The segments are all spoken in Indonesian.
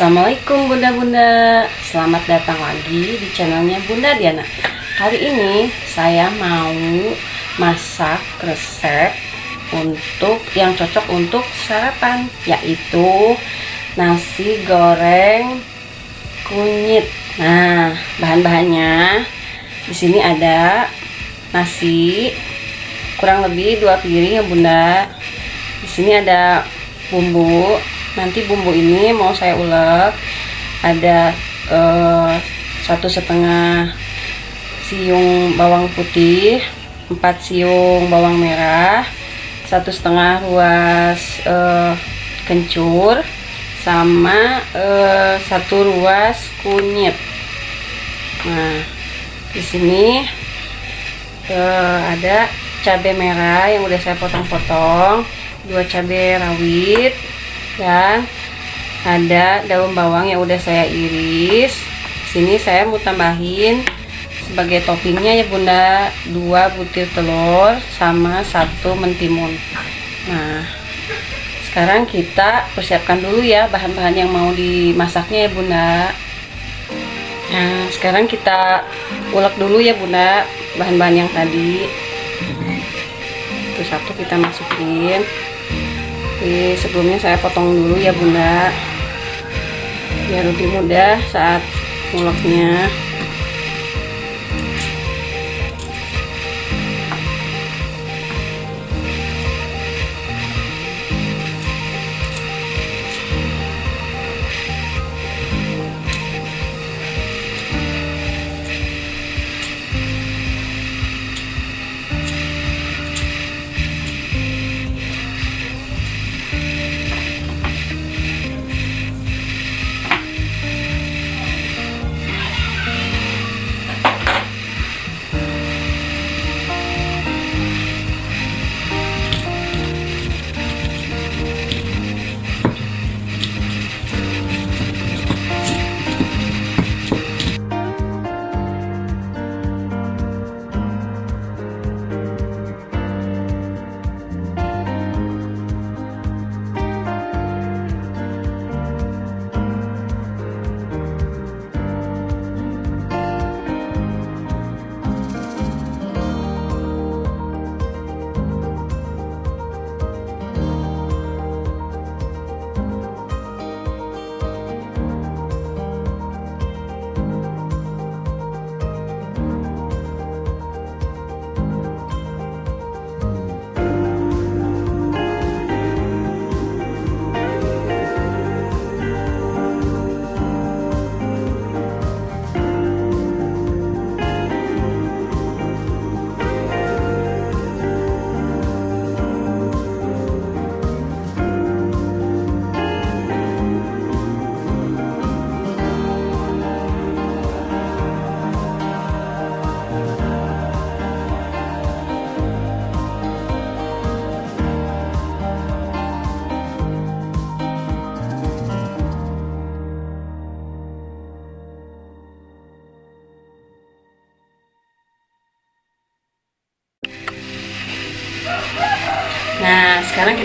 Assalamualaikum bunda-bunda. Selamat datang lagi di channelnya Bunda Diana. Kali ini saya mau masak resep untuk yang cocok untuk sarapan Yaitu nasi goreng kunyit. Nah bahan-bahannya. Di sini ada nasi kurang lebih dua piring ya bunda. Di sini ada bumbu nanti bumbu ini mau saya ulek ada eh, satu setengah siung bawang putih empat siung bawang merah satu setengah ruas eh, kencur sama eh, satu ruas kunyit. Nah di sini eh, ada cabai merah yang udah saya potong-potong dua cabai rawit dan ada daun bawang yang udah saya iris. Sini saya mau tambahin sebagai toppingnya ya bunda. Dua butir telur sama satu mentimun. Nah sekarang kita persiapkan dulu ya bahan-bahan yang mau dimasaknya ya bunda. Nah sekarang kita ulek dulu ya bunda bahan-bahan yang tadi. Itu satu kita masukin Sebelumnya saya potong dulu ya bunda. Biar lebih mudah saat nguleknya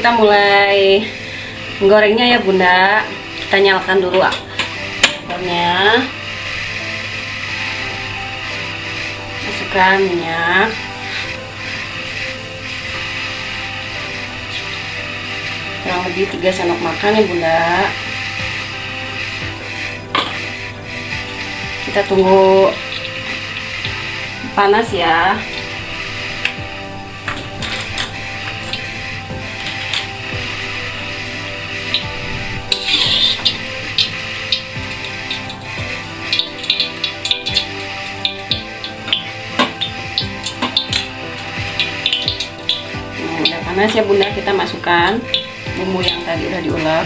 kita mulai menggorengnya ya, Bunda. Kita nyalakan dulu kompornya. Masukkan minyak. Kurang lebih 3 sendok makan ya, Bunda. Kita tunggu panas ya. Panas ya bunda kita masukkan bumbu yang tadi udah diulek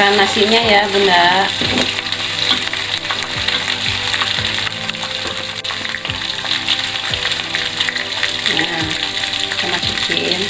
masukkan nasinya ya bunda. Nah kita masukin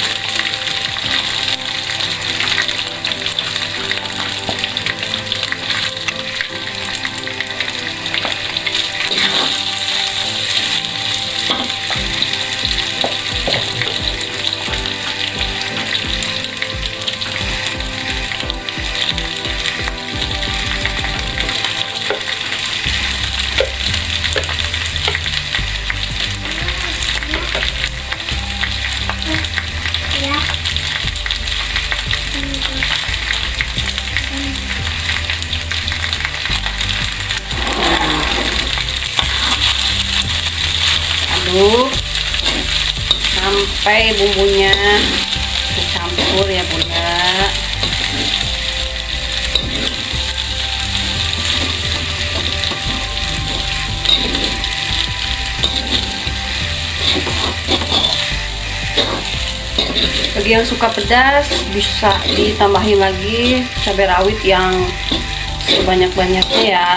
sampai bumbunya. Dicampur ya bunda bagi yang suka pedas bisa ditambahin lagi cabai rawit yang sebanyak-banyaknya ya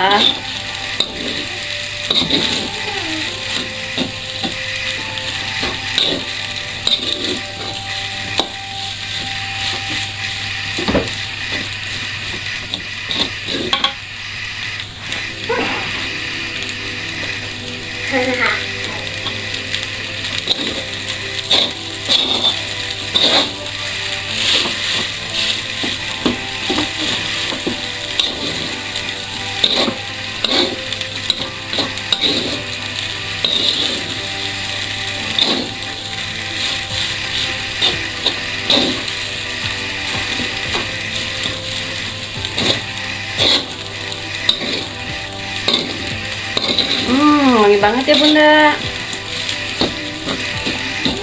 Hmm, wangi banget ya bunda.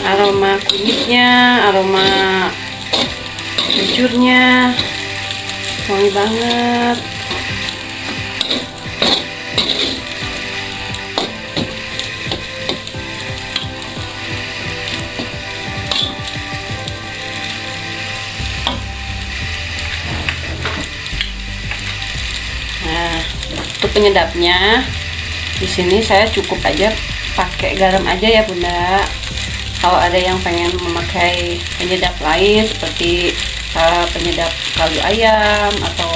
Aroma kunyitnya, aroma kencurnya Wangi banget penyedapnya. Di sini saya cukup aja pakai garam aja ya bunda. Kalau ada yang pengen memakai penyedap lain seperti uh, penyedap kaldu ayam atau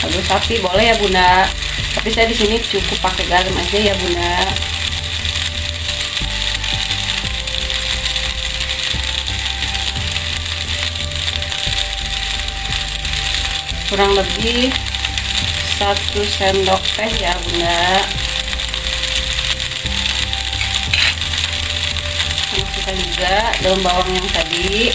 kaldu sapi boleh ya bunda. Tapi saya di sini cukup pakai garam aja ya bunda. Kurang lebih satu sendok teh ya bunda. Masukkan juga daun bawang yang tadi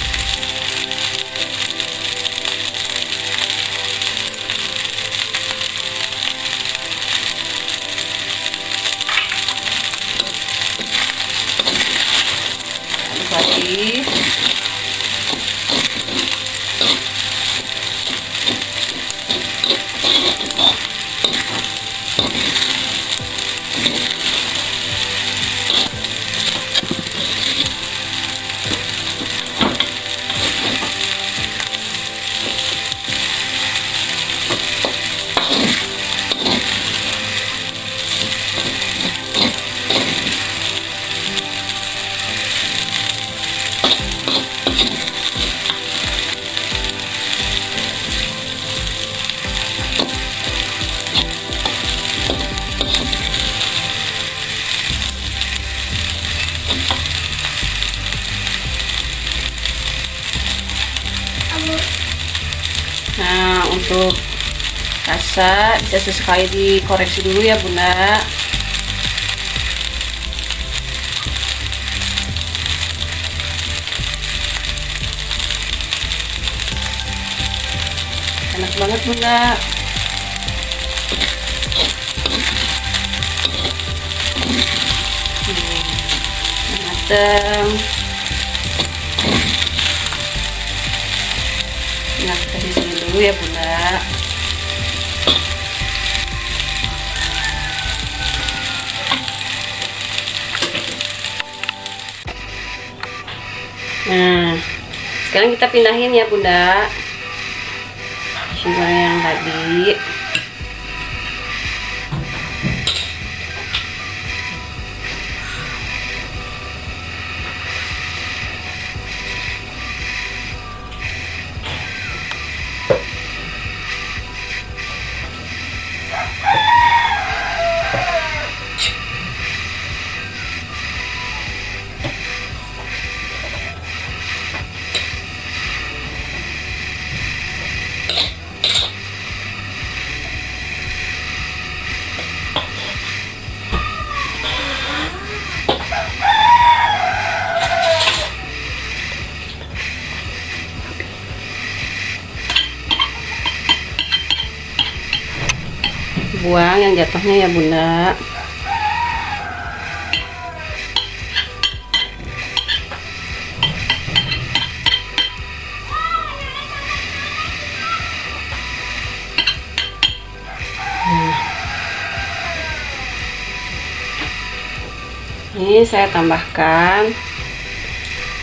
untuk rasa bisa sesekali dikoreksi dulu ya, Bunda. Enak banget, Bunda. Mateng. Nah, sini dulu ya, Bunda. Nah, sekarang kita pindahin ya, Bunda. goreng yang tadi buang yang jatuhnya ya bunda. Nah. ini saya tambahkan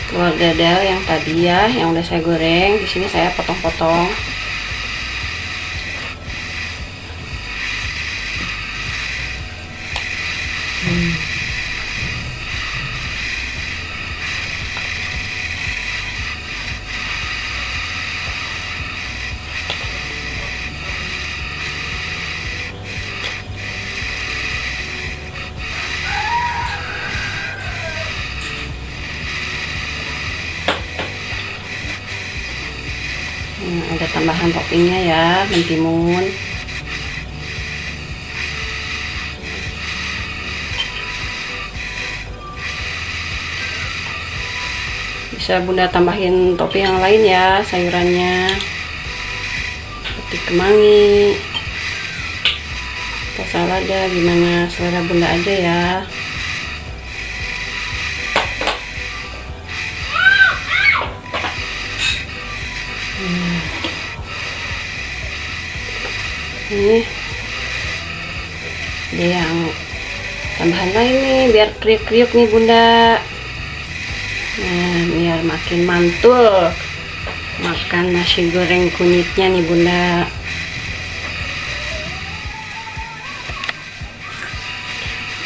telur dadar yang tadi ya yang udah saya goreng. Di sini saya potong-potong ada tambahan toppingnya ya mentimun. Bisa bunda tambahin topping yang lain ya sayurannya. Seperti kemangi. Atau salada gimana selera bunda aja ya ini ada yang tambahan lain nih biar kriuk-kriuk nih bunda. Nah biar makin mantul makan nasi goreng kunyitnya nih bunda.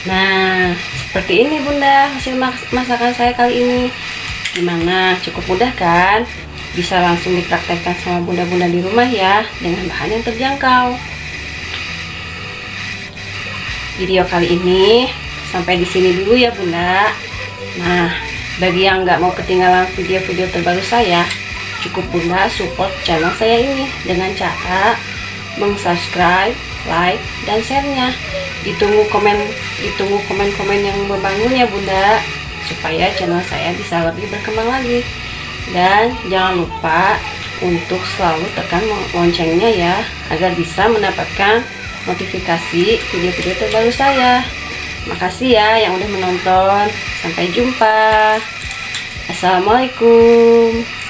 Nah seperti ini bunda hasil masakan saya kali ini. Gimana? Cukup mudah kan? Bisa langsung dipraktekkan sama bunda-bunda di rumah ya dengan bahan yang terjangkau video kali ini. Sampai di sini dulu ya bunda. Nah bagi yang nggak mau ketinggalan video-video terbaru saya cukup bunda support channel saya ini dengan cara subscribe, like dan share-nya. Ditunggu komen ditunggu komen-komen yang membangun ya bunda supaya channel saya bisa lebih berkembang lagi. Dan jangan lupa untuk selalu tekan loncengnya ya agar bisa mendapatkan notifikasi video-video terbaru saya. Makasih ya yang udah menonton. Sampai jumpa. Assalamualaikum.